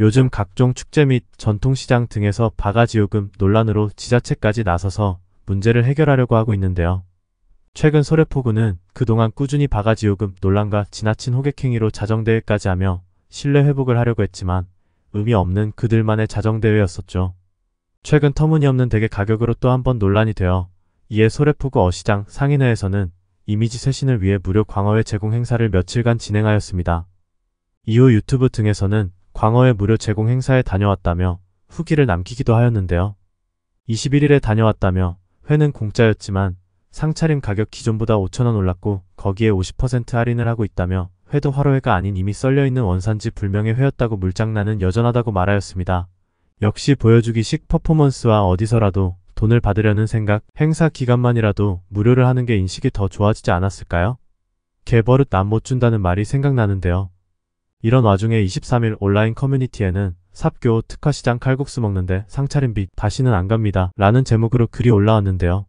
요즘 각종 축제 및 전통시장 등에서 바가지 요금 논란으로 지자체까지 나서서 문제를 해결하려고 하고 있는데요. 최근 소래포구는 그동안 꾸준히 바가지 요금 논란과 지나친 호객행위로 자정대회까지 하며 신뢰 회복을 하려고 했지만 의미 없는 그들만의 자정대회였었죠. 최근 터무니없는 대게 가격으로 또 한 번 논란이 되어 이에 소래포구 어시장 상인회에서는 이미지 쇄신을 위해 무료 광어회 제공 행사를 며칠간 진행하였습니다. 이후 유튜브 등에서는 광어회 무료 제공 행사에 다녀왔다며 후기를 남기기도 하였는데요. 21일에 다녀왔다며 회는 공짜였지만 상차림 가격 기존보다 5천원 올랐고 거기에 50% 할인을 하고 있다며 회도 화로회가 아닌 이미 썰려있는 원산지 불명의 회였다고 물장난은 여전하다고 말하였습니다. 역시 보여주기식 퍼포먼스와 어디서라도 돈을 받으려는 생각, 행사 기간만이라도 무료를 하는 게 인식이 더 좋아지지 않았을까요? 개버릇 남못 준다는 말이 생각나는데요. 이런 와중에 23일 온라인 커뮤니티에는 삽교 특화시장 칼국수 먹는데 상차림비 다시는 안 갑니다. 라는 제목으로 글이 올라왔는데요.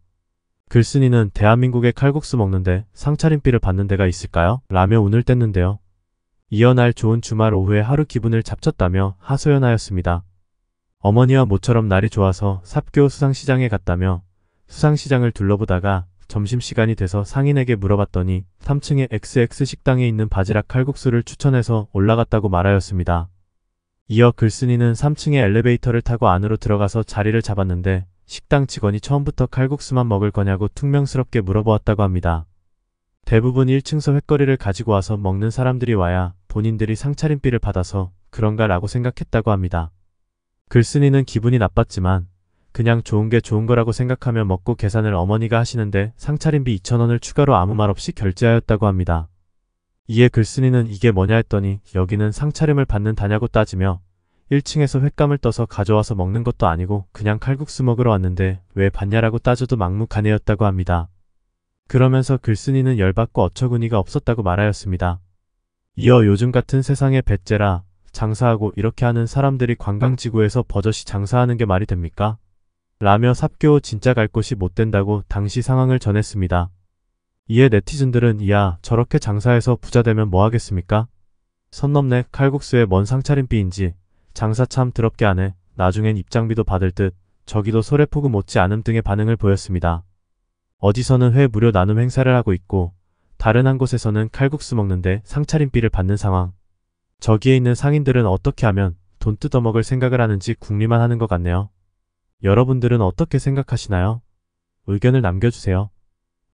글쓴이는 대한민국의 칼국수 먹는데 상차림비를 받는 데가 있을까요? 라며 운을 뗐는데요. 이어 날 좋은 주말 오후에 하루 기분을 잡쳤다며 하소연하였습니다. 어머니와 모처럼 날이 좋아서 삽교 수상시장에 갔다며 수상시장을 둘러보다가 점심시간이 돼서 상인에게 물어봤더니 3층의 XX 식당에 있는 바지락 칼국수를 추천해서 올라갔다고 말하였습니다. 이어 글쓴이는 3층의 엘리베이터를 타고 안으로 들어가서 자리를 잡았는데 식당 직원이 처음부터 칼국수만 먹을 거냐고 퉁명스럽게 물어보았다고 합니다. 대부분 1층서 횟거리를 가지고 와서 먹는 사람들이 와야 본인들이 상차림비를 받아서 그런가 라고 생각했다고 합니다. 글쓴이는 기분이 나빴지만 그냥 좋은 게 좋은 거라고 생각하며 먹고 계산을 어머니가 하시는데 상차림비 2천원을 추가로 아무 말 없이 결제하였다고 합니다. 이에 글쓴이는 이게 뭐냐 했더니 여기는 상차림을 받는 다냐고 따지며 1층에서 횟감을 떠서 가져와서 먹는 것도 아니고 그냥 칼국수 먹으러 왔는데 왜 받냐라고 따져도 막무가내였다고 합니다. 그러면서 글쓴이는 열받고 어처구니가 없었다고 말하였습니다. 이어 요즘 같은 세상에 배째라 장사하고 이렇게 하는 사람들이 관광지구에서 버젓이 장사하는 게 말이 됩니까? 라며 삽교 진짜 갈 곳이 못 된다고 당시 상황을 전했습니다. 이에 네티즌들은 이야 저렇게 장사해서 부자 되면 뭐 하겠습니까? 선 넘네 칼국수에 뭔 상차림비인지 장사 참 더럽게 하네 나중엔 입장비도 받을 듯 저기도 소래포구 못지 않음 등의 반응을 보였습니다. 어디서는 회 무료 나눔 행사를 하고 있고 다른 한 곳에서는 칼국수 먹는데 상차림비를 받는 상황. 저기에 있는 상인들은 어떻게 하면 돈 뜯어먹을 생각을 하는지 궁리만 하는 것 같네요. 여러분들은 어떻게 생각하시나요? 의견을 남겨주세요.